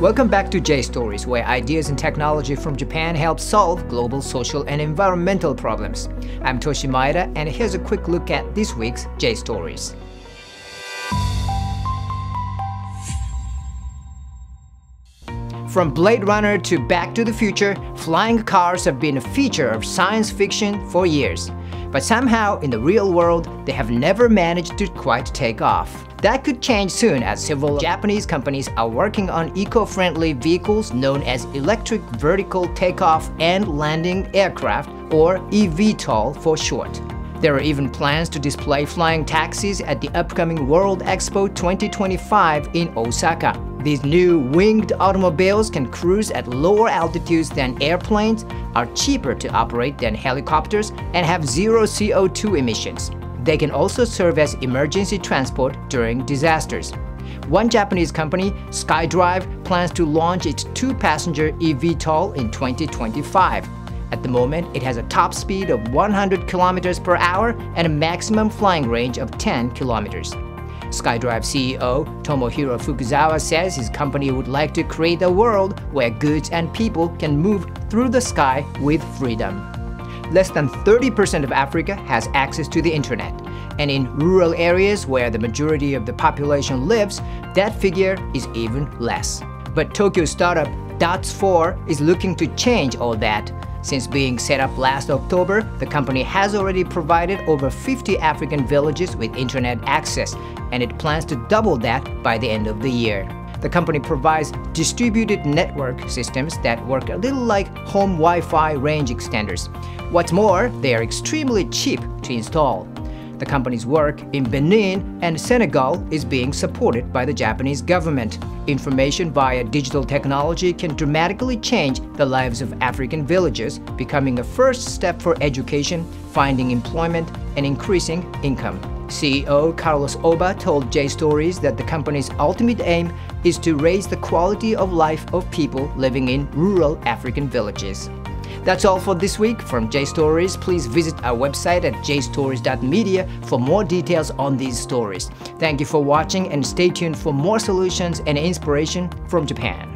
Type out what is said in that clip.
Welcome back to J Stories, where ideas and technology from Japan help solve global social and environmental problems. I'm Toshi Maeda, and here's a quick look at this week's J Stories. From Blade Runner to Back to the Future, flying cars have been a feature of science fiction for years. But somehow, in the real world, they have never managed to quite take off. That could change soon as several Japanese companies are working on eco-friendly vehicles known as Electric Vertical Takeoff and Landing Aircraft, or eVTOL for short. There are even plans to display flying taxis at the upcoming World Expo 2025 in Osaka. These new winged automobiles can cruise at lower altitudes than airplanes, are cheaper to operate than helicopters, and have zero CO2 emissions. They can also serve as emergency transport during disasters. One Japanese company, SkyDrive, plans to launch its two-passenger eVTOL in 2025. At the moment, it has a top speed of 100 km per hour and a maximum flying range of 10 km. SkyDrive CEO Tomohiro Fukuzawa says his company would like to create a world where goods and people can move through the sky with freedom less than 30% of Africa has access to the internet. And in rural areas where the majority of the population lives, that figure is even less. But Tokyo startup Dots4 is looking to change all that. Since being set up last October, the company has already provided over 50 African villages with internet access, and it plans to double that by the end of the year. The company provides distributed network systems that work a little like home Wi-Fi range extenders. What's more, they are extremely cheap to install. The company's work in Benin and Senegal is being supported by the Japanese government. Information via digital technology can dramatically change the lives of African villages, becoming a first step for education, finding employment, and increasing income. CEO Carlos Oba told JStories that the company's ultimate aim is to raise the quality of life of people living in rural African villages. That's all for this week from JStories. Please visit our website at jstories.media for more details on these stories. Thank you for watching and stay tuned for more solutions and inspiration from Japan.